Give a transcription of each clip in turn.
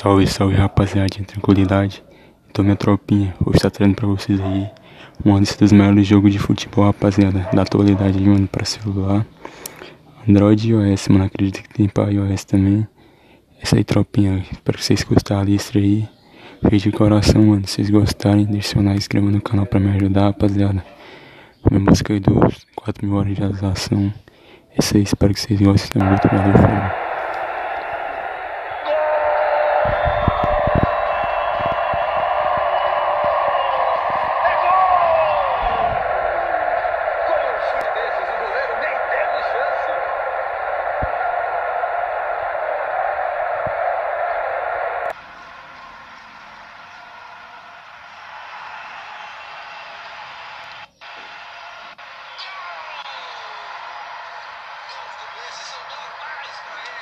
Salve, salve rapaziada, tranquilidade. Então minha tropinha, hoje tá trazendo pra vocês aí uma lista dos melhores jogos de futebol, rapaziada, da atualidade mano, pra celular. Android e iOS, mano, acredito que tem pra iOS também. Essa aí, tropinha, espero que vocês gostaram da lista aí. Fez de coração, mano, se vocês gostarem, deixa seu like, inscreva no canal pra me ajudar, rapaziada. Minha música aí dos 4 mil horas de realização. Essa aí, espero que vocês gostem muito, valeu, falou. Deus, esse soldado mais para ele.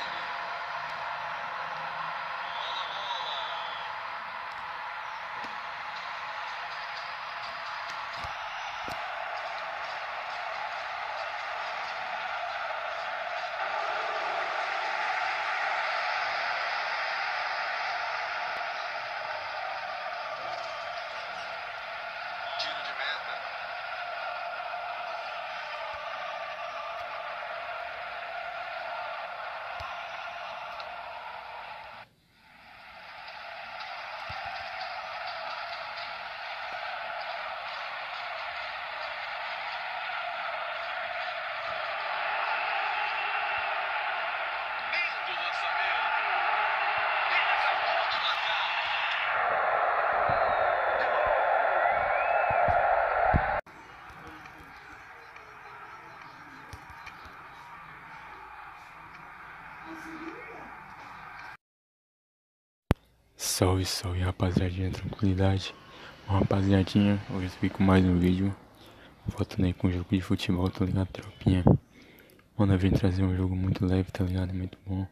Salve, salve rapaziadinha, tranquilidade. Uma rapaziadinha, hoje eu vim com mais um vídeo. Voltando aí com um jogo de futebol, tá ligado, tropinha? Mano, eu vim trazer um jogo muito leve, tá ligado? Muito bom.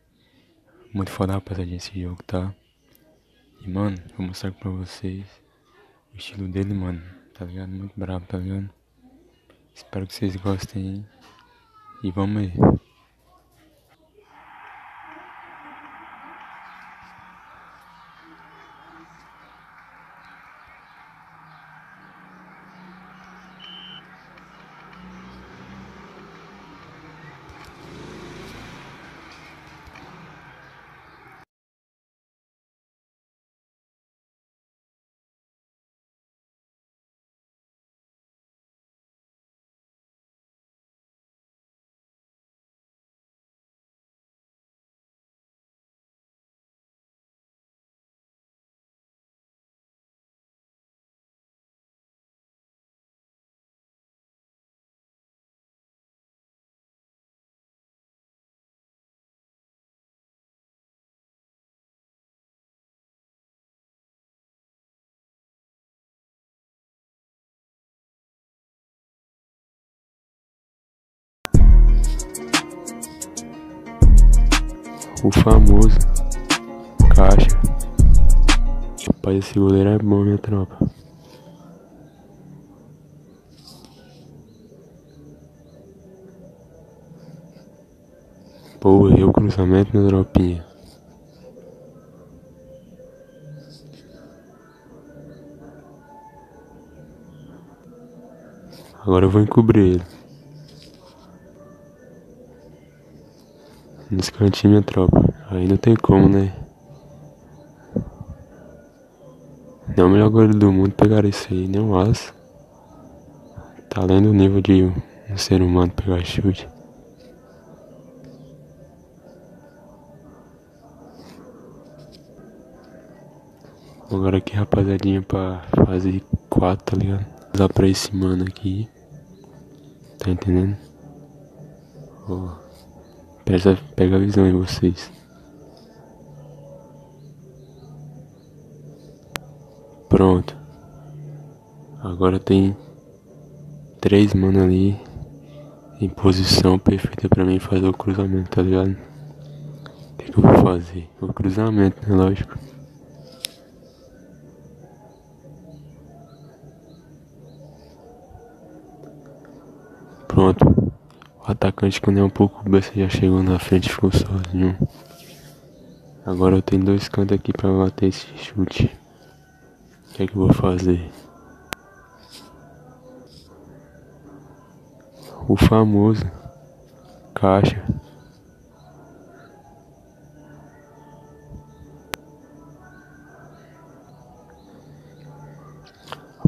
Muito foda, rapaziadinha, esse jogo, tá? E, mano, vou mostrar pra vocês o estilo dele, mano. Tá ligado? Muito brabo, tá ligado? Espero que vocês gostem, hein? E vamos aí. O famoso Caixa. Rapaz, esse goleiro é bom, minha tropa. Pô, errei o cruzamento na tropinha. Agora eu vou encobrir ele. Nesse cantinho, minha tropa. Aí não tem como, né? Não é o melhor goleiro do mundo pegar isso aí, nem um aço. Tá além do nível de um ser humano pegar chute. Agora aqui, rapaziadinha, pra fazer quatro, tá ligado? Usar pra esse mano aqui. Tá entendendo? Ó. Pega, pega a visão em vocês. Pronto. Agora tem três mano ali em posição perfeita pra mim fazer o cruzamento, tá ligado? O que, que eu vou fazer? O cruzamento, né? Lógico. Pronto. Atacante quando é um pouco besta já chegou na frente e ficou sozinho. Agora eu tenho dois cantos aqui pra bater esse chute. O que é que eu vou fazer? O famoso caixa.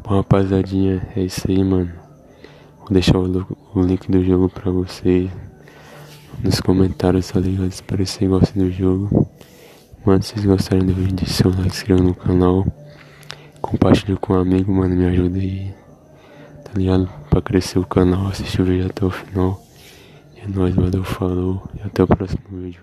Bom, rapaziadinha, é isso aí, mano. Vou deixar o, o link do jogo pra vocês nos comentários, tá ligado? Espero que vocês gostem do jogo. Mano, se vocês gostaram do vídeo, deixe seu like, se inscreva no canal. Compartilhe com um amigo, mano, me ajuda aí. Tá ligado? Pra crescer o canal, assistir o vídeo até o final. E é nóis, valeu, falou. E até o próximo vídeo.